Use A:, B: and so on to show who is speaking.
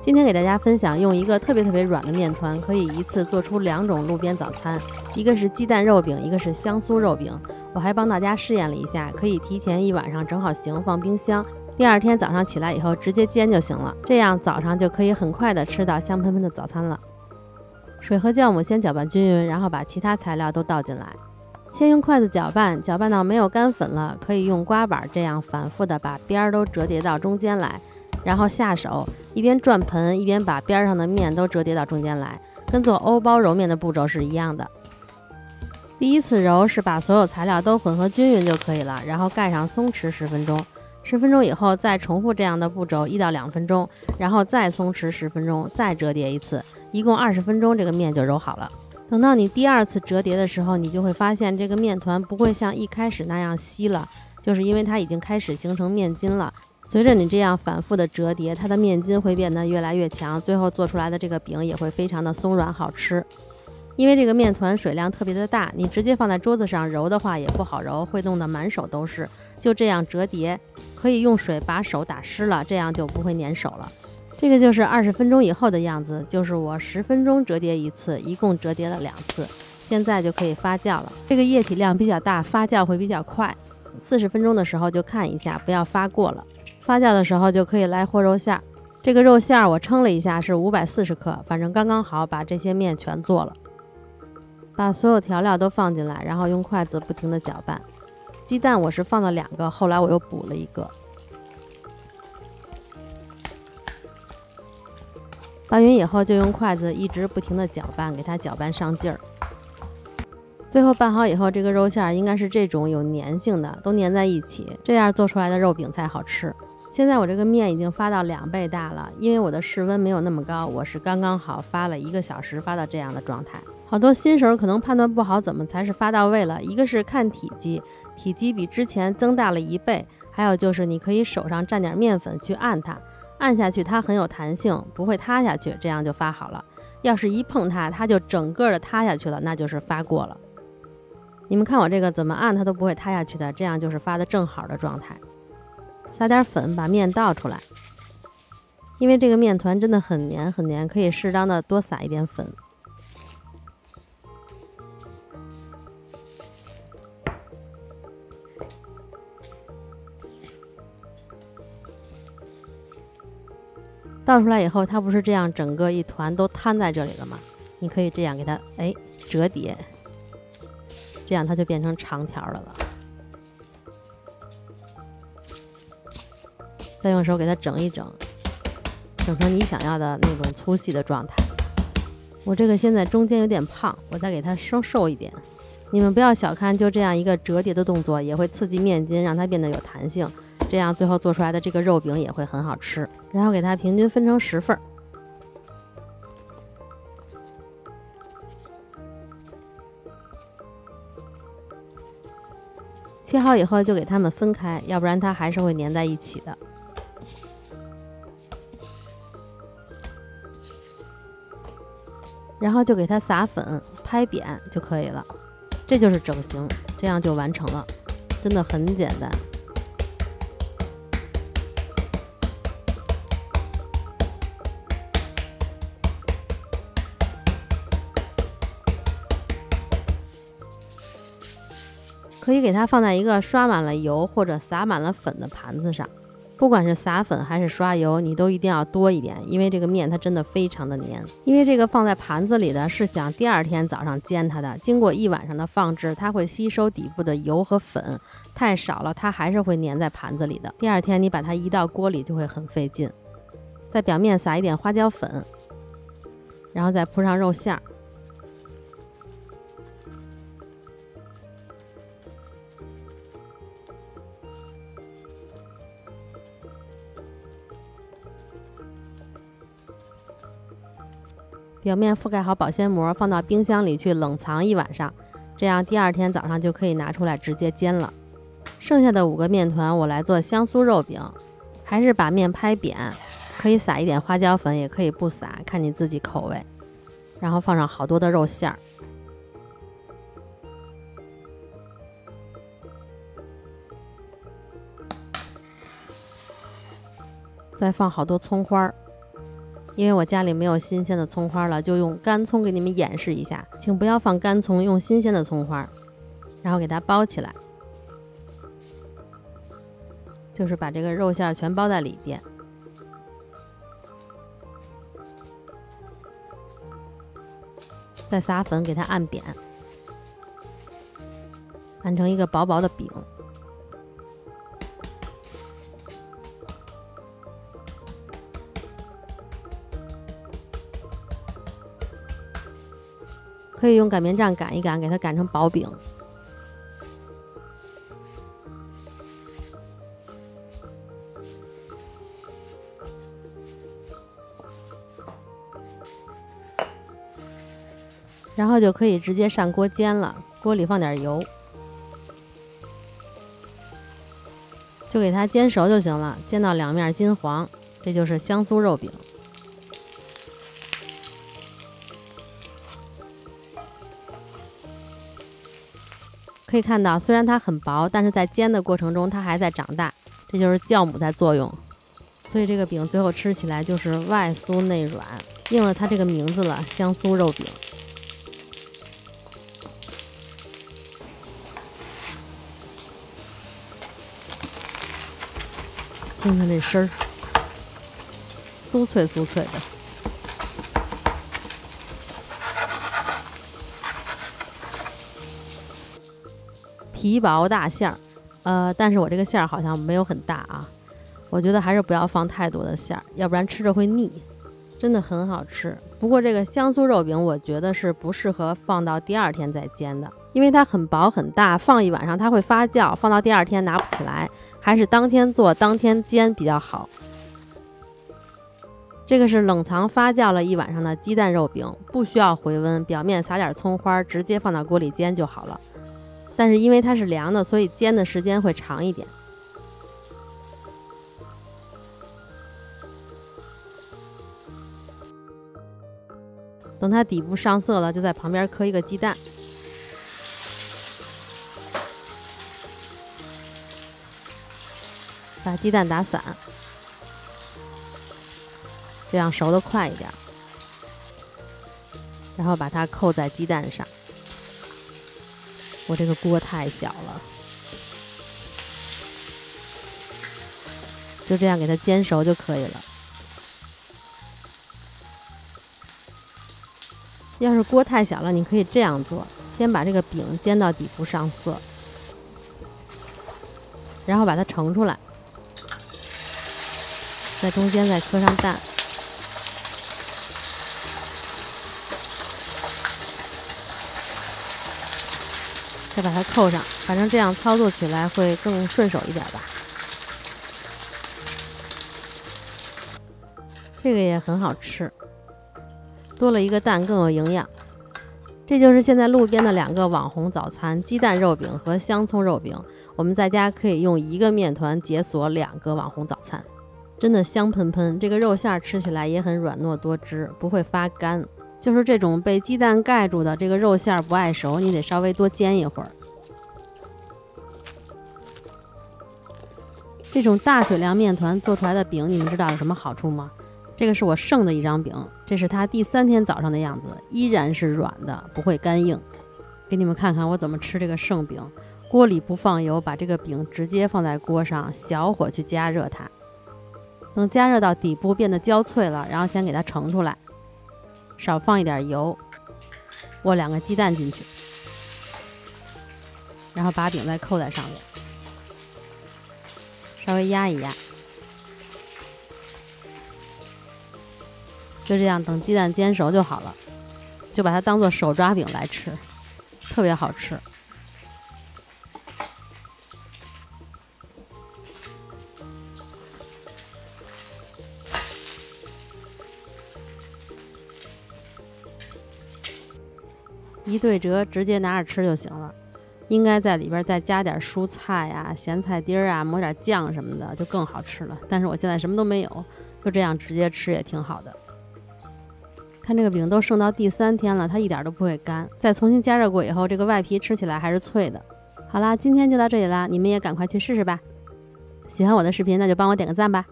A: 今天给大家分享用一个特别特别软的面团，可以一次做出两种路边早餐，一个是鸡蛋肉饼，一个是香酥肉饼。我还帮大家试验了一下，可以提前一晚上整好行放冰箱，第二天早上起来以后直接煎就行了，这样早上就可以很快的吃到香喷喷的早餐了。水和酵母先搅拌均匀，然后把其他材料都倒进来。先用筷子搅拌，搅拌到没有干粉了，可以用刮板这样反复的把边儿都折叠到中间来。然后下手，一边转盆，一边把边上的面都折叠到中间来，跟做欧包揉面的步骤是一样的。第一次揉是把所有材料都混合均匀就可以了，然后盖上松弛十分钟。十分钟以后再重复这样的步骤一到两分钟，然后再松弛十分钟，再折叠一次，一共二十分钟，这个面就揉好了。等到你第二次折叠的时候，你就会发现这个面团不会像一开始那样稀了，就是因为它已经开始形成面筋了。随着你这样反复的折叠，它的面筋会变得越来越强，最后做出来的这个饼也会非常的松软好吃。因为这个面团水量特别的大，你直接放在桌子上揉的话也不好揉，会弄得满手都是。就这样折叠，可以用水把手打湿了，这样就不会粘手了。这个就是二十分钟以后的样子，就是我十分钟折叠一次，一共折叠了两次，现在就可以发酵了。这个液体量比较大，发酵会比较快。四十分钟的时候就看一下，不要发过了。发酵的时候就可以来和肉馅儿，这个肉馅儿我称了一下是五百四十克，反正刚刚好把这些面全做了。把所有调料都放进来，然后用筷子不停的搅拌。鸡蛋我是放了两个，后来我又补了一个。拌匀以后就用筷子一直不停的搅拌，给它搅拌上劲儿。最后拌好以后，这个肉馅儿应该是这种有粘性的，都粘在一起，这样做出来的肉饼才好吃。现在我这个面已经发到两倍大了，因为我的室温没有那么高，我是刚刚好发了一个小时，发到这样的状态。好多新手可能判断不好怎么才是发到位了，一个是看体积，体积比之前增大了一倍，还有就是你可以手上蘸点面粉去按它，按下去它很有弹性，不会塌下去，这样就发好了。要是一碰它，它就整个的塌下去了，那就是发过了。你们看我这个怎么按它都不会塌下去的，这样就是发的正好的状态。撒点粉，把面倒出来。因为这个面团真的很黏很黏，可以适当的多撒一点粉。倒出来以后，它不是这样整个一团都摊在这里了吗？你可以这样给它哎折叠，这样它就变成长条的了。再用手给它整一整，整成你想要的那种粗细的状态。我这个现在中间有点胖，我再给它收瘦一点。你们不要小看，就这样一个折叠的动作，也会刺激面筋，让它变得有弹性。这样最后做出来的这个肉饼也会很好吃。然后给它平均分成十份儿，切好以后就给它们分开，要不然它还是会粘在一起的。然后就给它撒粉，拍扁就可以了，这就是整形，这样就完成了，真的很简单。可以给它放在一个刷满了油或者撒满了粉的盘子上。不管是撒粉还是刷油，你都一定要多一点，因为这个面它真的非常的黏。因为这个放在盘子里的是想第二天早上煎它的，经过一晚上的放置，它会吸收底部的油和粉，太少了它还是会粘在盘子里的。第二天你把它移到锅里就会很费劲。在表面撒一点花椒粉，然后再铺上肉馅儿。表面覆盖好保鲜膜，放到冰箱里去冷藏一晚上，这样第二天早上就可以拿出来直接煎了。剩下的五个面团我来做香酥肉饼，还是把面拍扁，可以撒一点花椒粉，也可以不撒，看你自己口味。然后放上好多的肉馅儿，再放好多葱花儿。因为我家里没有新鲜的葱花了，就用干葱给你们演示一下，请不要放干葱，用新鲜的葱花，然后给它包起来，就是把这个肉馅全包在里边，再撒粉给它按扁，按成一个薄薄的饼。可以用擀面杖擀一擀，给它擀成薄饼。然后就可以直接上锅煎了，锅里放点油，就给它煎熟就行了，煎到两面金黄，这就是香酥肉饼。可以看到，虽然它很薄，但是在煎的过程中它还在长大，这就是酵母在作用。所以这个饼最后吃起来就是外酥内软，应了它这个名字了——香酥肉饼。听听这声儿，酥脆酥脆的。皮薄大馅儿，呃，但是我这个馅儿好像没有很大啊，我觉得还是不要放太多的馅儿，要不然吃着会腻。真的很好吃，不过这个香酥肉饼我觉得是不适合放到第二天再煎的，因为它很薄很大，放一晚上它会发酵，放到第二天拿不起来，还是当天做当天煎比较好。这个是冷藏发酵了一晚上的鸡蛋肉饼，不需要回温，表面撒点葱花，直接放到锅里煎就好了。但是因为它是凉的，所以煎的时间会长一点。等它底部上色了，就在旁边磕一个鸡蛋，把鸡蛋打散，这样熟的快一点。然后把它扣在鸡蛋上。我这个锅太小了，就这样给它煎熟就可以了。要是锅太小了，你可以这样做：先把这个饼煎到底部上色，然后把它盛出来，在中间再磕上蛋。再把它扣上，反正这样操作起来会更顺手一点吧。这个也很好吃，多了一个蛋更有营养。这就是现在路边的两个网红早餐：鸡蛋肉饼和香葱肉饼。我们在家可以用一个面团解锁两个网红早餐，真的香喷喷。这个肉馅吃起来也很软糯多汁，不会发干。就是这种被鸡蛋盖住的这个肉馅儿不爱熟，你得稍微多煎一会儿。这种大水量面团做出来的饼，你们知道有什么好处吗？这个是我剩的一张饼，这是它第三天早上的样子，依然是软的，不会干硬。给你们看看我怎么吃这个剩饼，锅里不放油，把这个饼直接放在锅上，小火去加热它，等加热到底部变得焦脆了，然后先给它盛出来。少放一点油，握两个鸡蛋进去，然后把饼再扣在上面，稍微压一压，就这样等鸡蛋煎熟就好了，就把它当做手抓饼来吃，特别好吃。一对折，直接拿着吃就行了。应该在里边再加点蔬菜呀、咸菜丁儿啊，抹点酱什么的，就更好吃了。但是我现在什么都没有，就这样直接吃也挺好的。看这个饼都剩到第三天了，它一点都不会干。再重新加热过以后，这个外皮吃起来还是脆的。好啦，今天就到这里啦，你们也赶快去试试吧。喜欢我的视频，那就帮我点个赞吧。